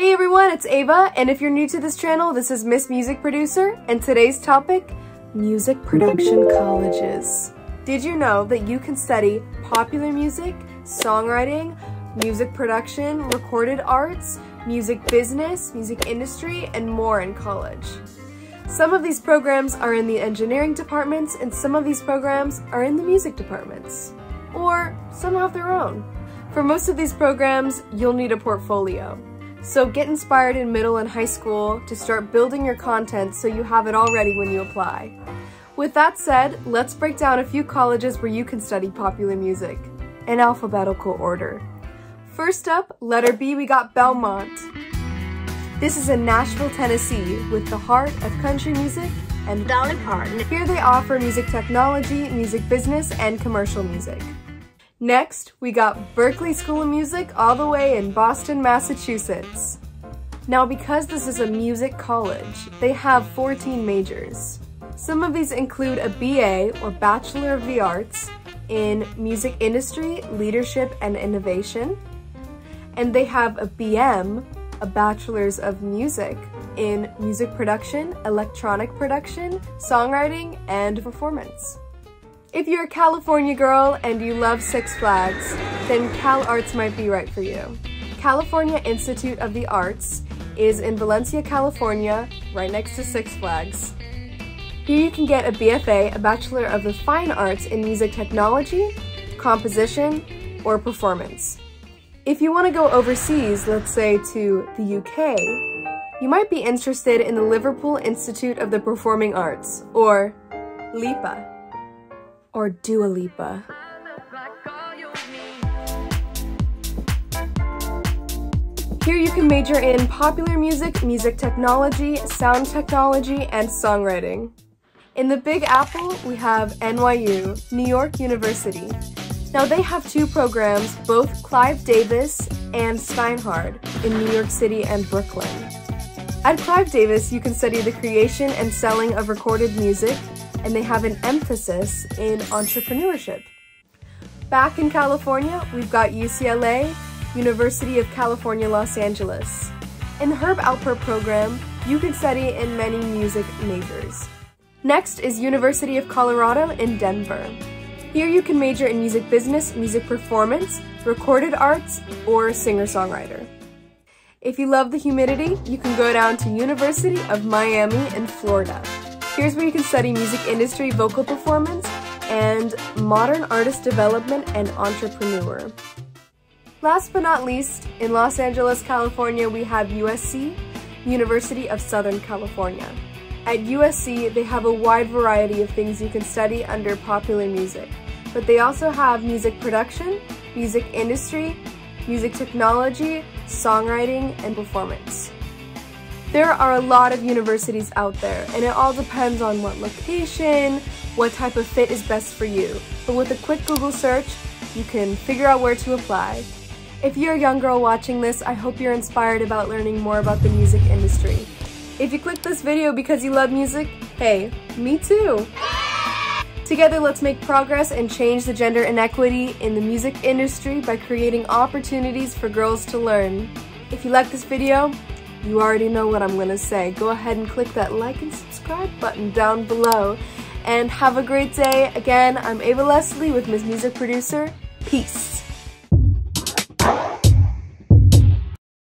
Hey everyone, it's Ava, and if you're new to this channel, this is Miss Music Producer, and today's topic, music production colleges. Did you know that you can study popular music, songwriting, music production, recorded arts, music business, music industry, and more in college? Some of these programs are in the engineering departments, and some of these programs are in the music departments. Or some have their own. For most of these programs, you'll need a portfolio. So get inspired in middle and high school to start building your content so you have it all ready when you apply. With that said, let's break down a few colleges where you can study popular music, in alphabetical order. First up, letter B, we got Belmont. This is in Nashville, Tennessee, with the heart of country music and Dolly Parton. Here they offer music technology, music business, and commercial music. Next, we got Berklee School of Music all the way in Boston, Massachusetts. Now because this is a music college, they have 14 majors. Some of these include a BA or Bachelor of the Arts in Music Industry, Leadership, and Innovation. And they have a BM, a Bachelor's of Music in Music Production, Electronic Production, Songwriting, and Performance. If you're a California girl and you love Six Flags, then Cal Arts might be right for you. California Institute of the Arts is in Valencia, California, right next to Six Flags. Here you can get a BFA, a Bachelor of the Fine Arts in Music Technology, Composition, or Performance. If you want to go overseas, let's say to the UK, you might be interested in the Liverpool Institute of the Performing Arts, or LIPA or Dua Lipa. Here you can major in popular music, music technology, sound technology, and songwriting. In the Big Apple, we have NYU, New York University. Now they have two programs, both Clive Davis and Steinhardt in New York City and Brooklyn. At Clive Davis, you can study the creation and selling of recorded music, and they have an emphasis in entrepreneurship. Back in California, we've got UCLA, University of California, Los Angeles. In the Herb Alpert program, you can study in many music majors. Next is University of Colorado in Denver. Here you can major in music business, music performance, recorded arts, or singer-songwriter. If you love the humidity, you can go down to University of Miami in Florida. Here's where you can study music industry vocal performance and modern artist development and entrepreneur. Last but not least, in Los Angeles, California, we have USC, University of Southern California. At USC, they have a wide variety of things you can study under popular music, but they also have music production, music industry, music technology, songwriting, and performance. There are a lot of universities out there, and it all depends on what location, what type of fit is best for you. But with a quick Google search, you can figure out where to apply. If you're a young girl watching this, I hope you're inspired about learning more about the music industry. If you clicked this video because you love music, hey, me too! Together, let's make progress and change the gender inequity in the music industry by creating opportunities for girls to learn. If you like this video, you already know what I'm gonna say. Go ahead and click that like and subscribe button down below. And have a great day. Again, I'm Ava Leslie with Miss Music Producer. Peace.